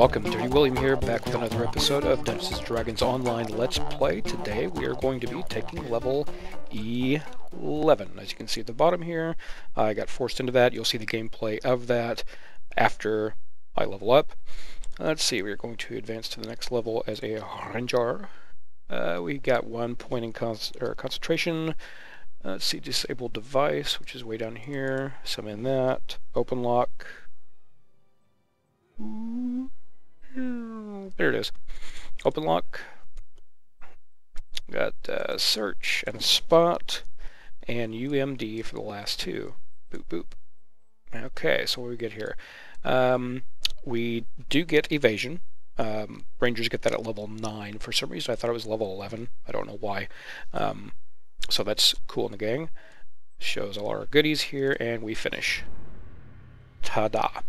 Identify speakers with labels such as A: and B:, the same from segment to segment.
A: welcome. Dirty William here, back with another episode of Dungeons & Dragons Online Let's Play. Today we are going to be taking level E11. As you can see at the bottom here, I got forced into that. You'll see the gameplay of that after I level up. Let's see, we are going to advance to the next level as a Ranger. Uh, we got one point in con concentration. let's see, disabled device, which is way down here. Some in that. Open lock. There it is. Open lock. Got uh, search and spot and UMD for the last two. Boop boop. Okay, so what we get here? Um, we do get evasion. Um, Rangers get that at level 9. For some reason I thought it was level 11. I don't know why. Um, so that's cool in the gang. Shows all our goodies here, and we finish. Ta-da!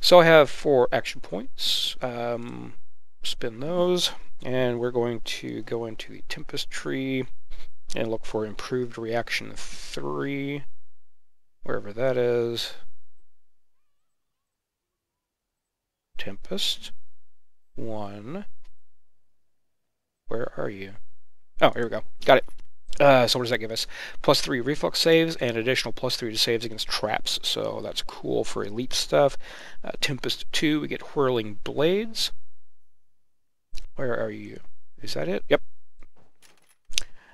A: So I have four action points. Um, spin those, and we're going to go into the Tempest tree and look for improved reaction 3, wherever that is. Tempest 1. Where are you? Oh, here we go. Got it. Uh, so what does that give us? Plus 3 reflex saves and additional plus 3 to saves against traps. So that's cool for elite stuff. Uh, Tempest 2, we get Whirling Blades. Where are you? Is that it? Yep.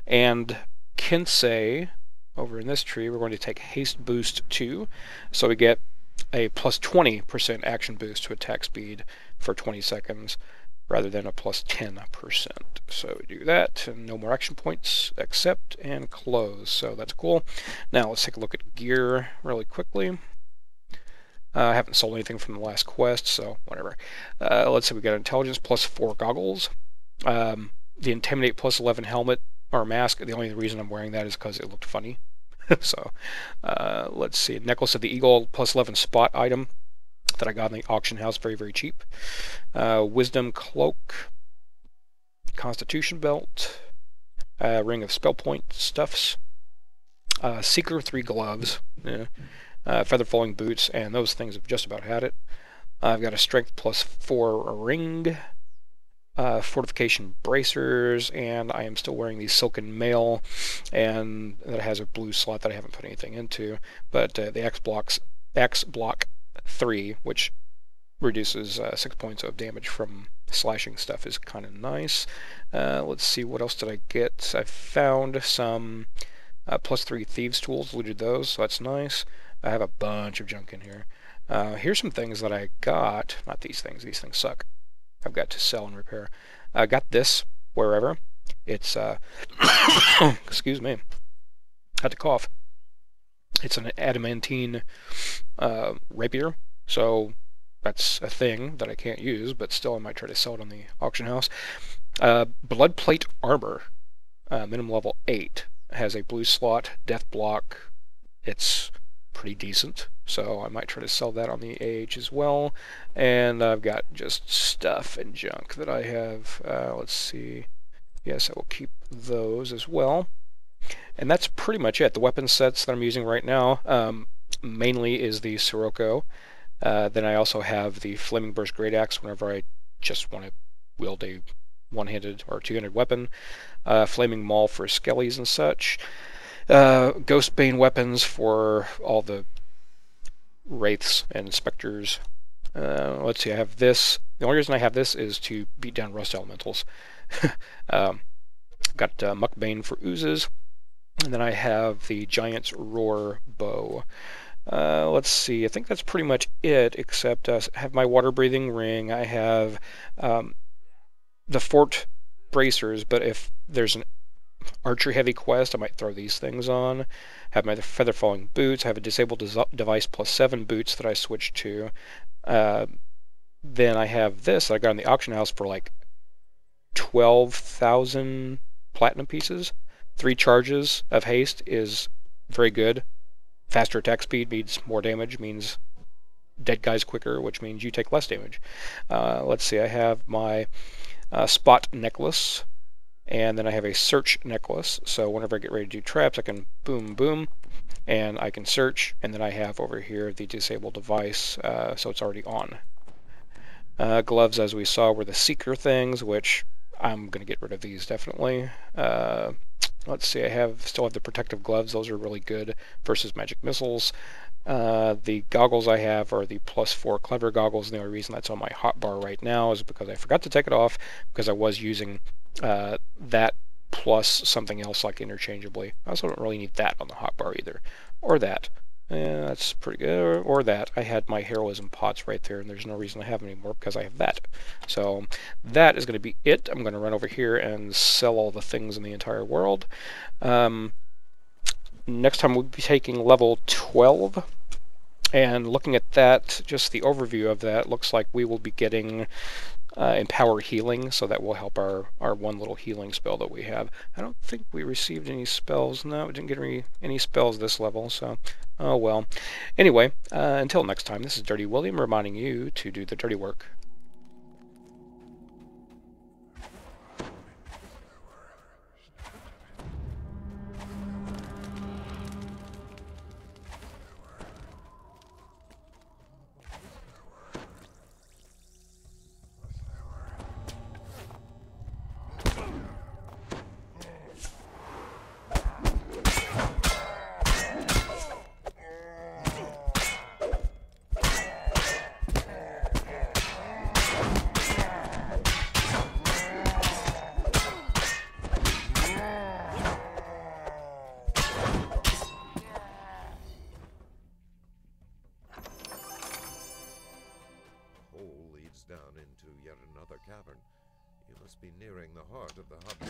A: And Kensei, over in this tree, we're going to take Haste Boost 2. So we get a plus 20% action boost to attack speed for 20 seconds rather than a plus 10%. So we do that, and no more action points, accept, and close. So that's cool. Now let's take a look at gear really quickly. Uh, I haven't sold anything from the last quest, so whatever. Uh, let's say we got intelligence plus 4 goggles. Um, the intimidate plus 11 helmet or mask, the only reason I'm wearing that is because it looked funny. so uh, let's see, necklace of the eagle plus 11 spot item that I got in the auction house very, very cheap. Uh, Wisdom Cloak, Constitution Belt, uh, Ring of Spell Point Stuffs, uh, Seeker 3 Gloves, yeah, uh, Feather Falling Boots, and those things have just about had it. I've got a Strength plus 4 ring, uh, fortification bracers, and I am still wearing the silken mail, and that has a blue slot that I haven't put anything into. But uh, the X blocks X block 3, which reduces uh, 6 points of damage from slashing stuff is kind of nice. Uh, let's see, what else did I get? I found some uh, plus 3 Thieves tools, looted those, so that's nice. I have a bunch of junk in here. Uh, here's some things that I got. Not these things, these things suck. I've got to sell and repair. I got this wherever. It's, uh, excuse me, had to cough. It's an adamantine uh, rapier, so that's a thing that I can't use, but still I might try to sell it on the auction house. Uh, blood plate armor, uh, minimum level 8, has a blue slot, death block. It's pretty decent, so I might try to sell that on the AH as well. And I've got just stuff and junk that I have. Uh, let's see. Yes, I will keep those as well. And that's pretty much it. The weapon sets that I'm using right now um, mainly is the Sirocco. Uh, then I also have the Flaming Burst Great Axe whenever I just want to wield a one-handed or two-handed weapon. Uh, Flaming Maul for skellies and such. Uh, Ghostbane weapons for all the wraiths and specters. Uh, let's see, I have this. The only reason I have this is to beat down rust elementals. um, got uh, Muckbane for oozes. And then I have the Giant's Roar bow. Uh, let's see, I think that's pretty much it, except uh, I have my water breathing ring. I have um, the fort bracers, but if there's an archery heavy quest, I might throw these things on. Have my feather falling boots. I have a disabled device plus seven boots that I switched to. Uh, then I have this that I got in the auction house for like 12,000 platinum pieces. Three charges of haste is very good. Faster attack speed means more damage, means dead guys quicker, which means you take less damage. Uh, let's see, I have my uh, spot necklace, and then I have a search necklace. So whenever I get ready to do traps, I can boom, boom, and I can search, and then I have over here the disable device, uh, so it's already on. Uh, gloves, as we saw, were the seeker things, which I'm going to get rid of these definitely. Let's see, I have still have the protective gloves. Those are really good versus magic missiles. Uh, the goggles I have are the plus four clever goggles. And the only reason that's on my hotbar right now is because I forgot to take it off because I was using uh, that plus something else like interchangeably. I also don't really need that on the hotbar either. Or that. Yeah, that's pretty good. Or, or, that. I had my heroism pots right there, and there's no reason to have anymore because I have that. So that is going to be it. I'm going to run over here and sell all the things in the entire world. Um, next time we'll be taking level 12. And looking at that, just the overview of that, looks like we will be getting uh, Empower Healing, so that will help our, our one little healing spell that we have. I don't think we received any spells. No, we didn't get any, any spells this level, so oh well. Anyway, uh, until next time, this is Dirty William reminding you to do the dirty work.
B: Nearing the heart of the hub.